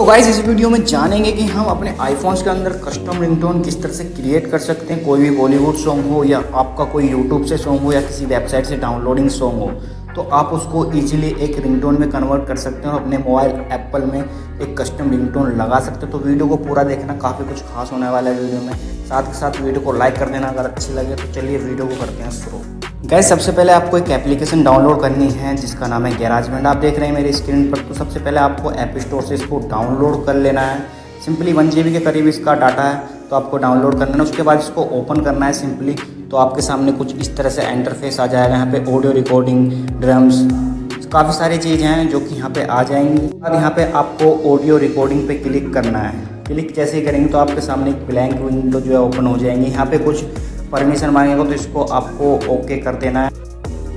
तो गाइस इस वीडियो में जानेंगे कि हम अपने आईफोन्स के अंदर कस्टम रिंगटोन किस तरह से क्रिएट कर सकते हैं, कोई भी बॉलीवुड सॉन्ग हो या आपका कोई यूट्यूब से सॉन्ग हो या किसी वेबसाइट से डाउनलोडिंग सॉन्ग हो तो आप उसको इजीली एक रिंगटोन में कन्वर्ट कर सकते हैं और अपने मोबाइल एप्पल में एक कस्टम रिंगटोन लगा सकते हैं। तो वीडियो को पूरा देखना, काफ़ी कुछ खास होने वाला है वीडियो में। साथ के साथ वीडियो को लाइक कर देना, अगर अच्छी लगे तो चलिए वीडियो को करते हैं शुरू। गैस सबसे पहले आपको एक एप्लीकेशन डाउनलोड करनी है, जिसका नाम है गैराजमेंट आप देख रहे हैं मेरी स्क्रीन पर तो सबसे पहले आपको ऐप स्टोर से इसको डाउनलोड कर लेना है। सिंपली वन जी के करीब इसका डाटा है तो आपको डाउनलोड करना है। उसके बाद इसको ओपन करना है सिंपली तो आपके सामने कुछ इस तरह से इंटरफेस आ जाएगा। यहाँ पे ऑडियो रिकॉर्डिंग ड्रम्स काफ़ी सारी चीज़ें हैं जो कि यहाँ पे आ जाएँगी। और यहाँ पे आपको ऑडियो रिकॉर्डिंग पे क्लिक करना है। क्लिक जैसे ही करेंगे तो आपके सामने एक ब्लैंक विंडो जो है ओपन हो जाएँगी। यहाँ पे कुछ परमिशन मांगेगा तो इसको आपको ओके कर देना है।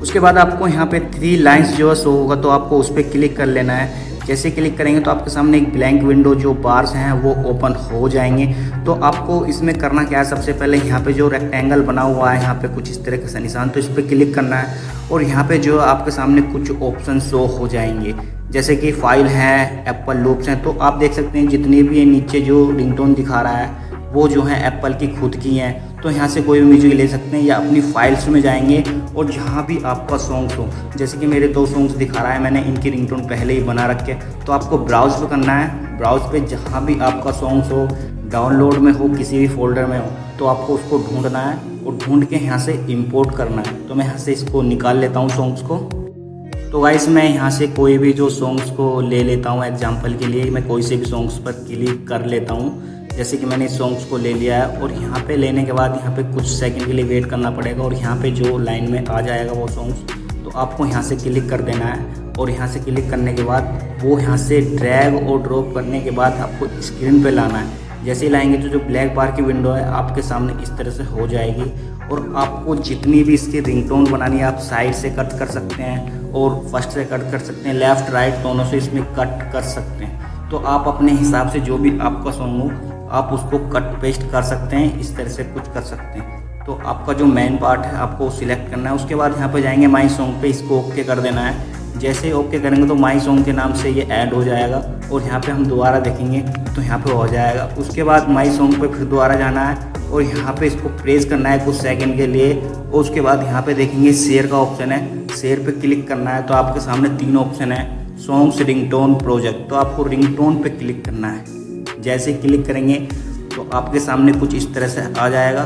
उसके बाद आपको यहाँ पे थ्री लाइंस जो है शो होगा तो आपको उस पर क्लिक कर लेना है। जैसे क्लिक करेंगे तो आपके सामने एक ब्लैंक विंडो जो बार्स हैं वो ओपन हो जाएँगे। तो आपको इसमें करना क्या है? सबसे पहले यहाँ पे जो रेक्टेंगल बना हुआ है, यहाँ पे कुछ इस तरह का निशान तो इस पर क्लिक करना है। और यहाँ पे जो आपके सामने कुछ ऑप्शन शो हो जाएँगे। जैसे कि फ़ाइल है एप्पल लूप्स हैं तो आप देख सकते हैं जितने भी नीचे जो रिंगटोन दिखा रहा है वो जो है एप्पल की खुद की हैं तो यहाँ से कोई भी म्यूज़िक ले सकते हैं या अपनी फाइल्स में जाएँगे और जहाँ भी आपका सॉन्ग्स हो। जैसे कि मेरे दो सॉन्ग्स दिखा रहा है, मैंने इनकी रिंगटोन पहले ही बना रखे तो आपको ब्राउज पे करना है। ब्राउज पे जहाँ भी आपका सॉन्ग्स हो डाउनलोड में हो, किसी भी फोल्डर में हो तो आपको उसको ढूंढना है और ढूंढ के यहाँ से इम्पोर्ट करना है। तो मैं यहाँ से इसको निकाल लेता हूँ सॉन्ग्स को। तो गाइस मैं यहाँ से कोई भी जो सॉन्ग्स को ले लेता हूँ एग्ज़ाम्पल के लिए, मैं कोई से भी सॉन्ग्स पर क्लिक कर लेता हूँ। जैसे कि मैंने इस सॉन्ग्स को ले लिया है और यहाँ पे लेने के बाद यहाँ पे कुछ सेकंड के लिए वेट करना पड़ेगा और यहाँ पे जो लाइन में आ जाएगा वो सॉन्ग्स तो आपको यहाँ से क्लिक कर देना है। और यहाँ से क्लिक करने के बाद वो यहाँ से ड्रैग और ड्रॉप करने के बाद आपको स्क्रीन पर लाना है। जैसे ही लाएँगे तो जो ब्लैक बार की विंडो है, आपके सामने इस तरह से हो जाएगी। और आपको जितनी भी इसकी रिंगटोन बनानी है, आप साइड से कट कर सकते हैं और फ़र्स्ट से कट कर सकते हैं। लेफ़्ट राइट दोनों से इसमें कट कर सकते हैं। तो आप अपने हिसाब से जो भी आपका सॉन्ग हो आप उसको कट पेस्ट कर सकते हैं, इस तरह से कुछ कर सकते हैं। तो आपका जो मेन पार्ट है, आपको सिलेक्ट करना है। उसके बाद यहाँ पे जाएँगे माई सॉन्ग पे, इसको ओके कर देना है। जैसे ओके करेंगे तो माई सॉन्ग के नाम से ये ऐड हो जाएगा और यहाँ पे हम दोबारा देखेंगे तो यहाँ पे हो जाएगा। उसके बाद माई सॉन्ग पे फिर दोबारा जाना है और यहाँ पे इसको प्रेस करना है कुछ सेकंड के लिए। और उसके बाद यहाँ पे देखेंगे शेयर का ऑप्शन है। शेयर पे क्लिक करना है तो आपके सामने तीन ऑप्शन है। सॉन्ग्स रिंगटोन प्रोजेक्ट तो आपको रिंगटोन पे क्लिक करना है। जैसे क्लिक करेंगे तो आपके सामने कुछ इस तरह से आ जाएगा।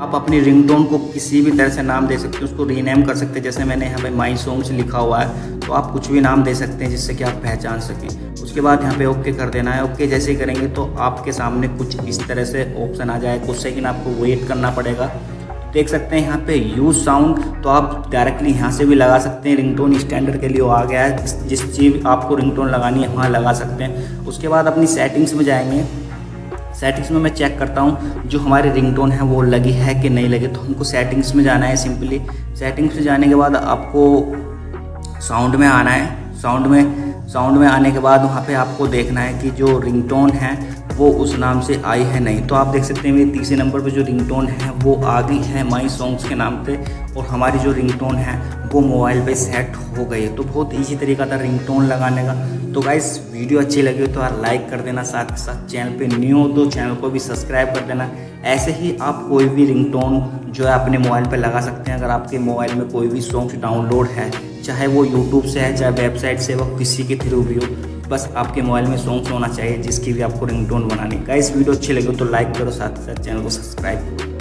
आप अपनी रिंगटोन को किसी भी तरह से नाम दे सकते हैं, उसको रीनेम कर सकते हैं। जैसे मैंने यहाँ पे माई सॉन्ग्स लिखा हुआ है तो आप कुछ भी नाम दे सकते हैं जिससे कि आप पहचान सकें। उसके बाद यहाँ पे ओके कर देना है। ओके जैसे करेंगे तो आपके सामने कुछ इस तरह से ऑप्शन आ जाए। कुछ सेकेंड आपको वेट करना पड़ेगा। देख सकते हैं यहाँ पे यूज़ साउंड तो आप डायरेक्टली यहाँ से भी लगा सकते हैं। रिंगटोन स्टैंडर्ड के लिए आ गया है। जिस चीज़ आपको रिंगटोन लगानी है, वहाँ लगा सकते हैं। उसके बाद अपनी सेटिंग्स में जाएँगे। सेटिंग्स में मैं चेक करता हूँ, जो हमारी रिंगटोन है, वो लगी है कि नहीं लगी। तो हमको सेटिंग्स में जाना है सिंपली सेटिंग्स में जाने के बाद आपको साउंड में आना है। साउंड में साउंड में आने के बाद वहाँ पे आपको देखना है कि जो रिंगटोन है वो उस नाम से आई है नहीं। तो आप देख सकते हैं मेरे तीसरे नंबर पे जो रिंगटोन है, वो आ गई है माई सॉन्ग्स के नाम पे, और हमारी जो रिंगटोन है, वो मोबाइल पे सेट हो गई है। तो बहुत ईजी तरीका था रिंगटोन लगाने का। तो गाइस वीडियो अच्छी लगी हो तो यार लाइक कर देना, साथ साथ चैनल पे न्यू हो तो चैनल को भी सब्सक्राइब कर देना। ऐसे ही आप कोई भी रिंगटोन जो है अपने मोबाइल पर लगा सकते हैं। अगर आपके मोबाइल में कोई भी सॉन्ग्स डाउनलोड है, चाहे वो यूट्यूब से है, चाहे वेबसाइट से वो किसी के थ्रू भी हो बस आपके मोबाइल में सॉन्ग्स होना चाहिए, जिसकी भी आपको रिंगटोन बनानी का इस वीडियो अच्छी लगे तो लाइक करो, साथ ही साथ चैनल को सब्सक्राइब करो।